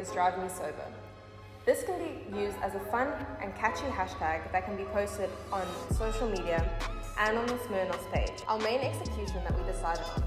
is Drive Me Sober. This can be used as a fun and catchy hashtag that can be posted on social media and on the Smirnoff's page. Our main execution that we decided on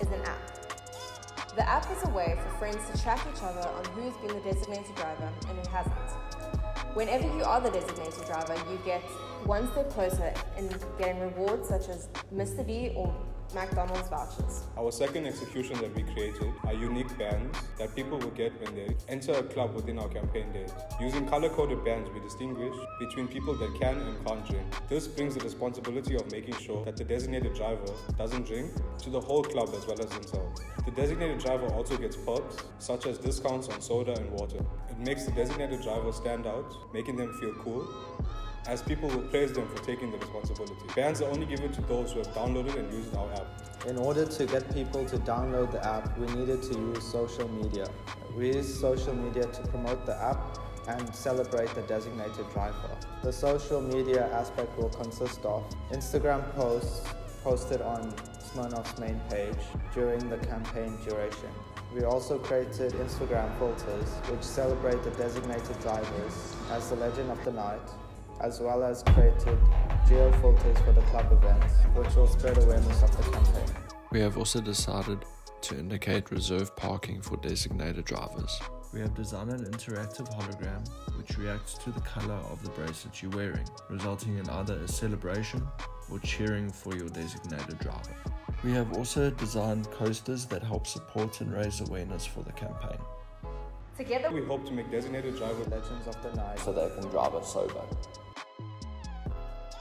is an app. The app is a way for friends to track each other on who's been the designated driver and who hasn't. Whenever you are the designated driver, you get one step closer in getting rewards such as Mr. D or McDonald's vouchers. Our second execution that we created are unique bands that people will get when they enter a club within our campaign days. Using color-coded bands, we distinguish between people that can and can't drink. This brings the responsibility of making sure that the designated driver doesn't drink to the whole club as well as themselves. The designated driver also gets perks, such as discounts on soda and water. It makes the designated driver stand out, making them feel cool, as people will praise them for taking the responsibility. Bans are only given to those who have downloaded and used our app. In order to get people to download the app, we needed to use social media. We used social media to promote the app and celebrate the designated driver. The social media aspect will consist of Instagram posts posted on Smirnoff's main page during the campaign duration. We also created Instagram filters which celebrate the designated drivers as the legend of the night as well as created geo filters for the club events, which will spread awareness of the campaign. We have also decided to indicate reserved parking for designated drivers. We have designed an interactive hologram which reacts to the color of the bracelet you're wearing, resulting in either a celebration or cheering for your designated driver. We have also designed coasters that help support and raise awareness for the campaign. Together, We hope to make designated driver Legends of the night so they can drive us sober.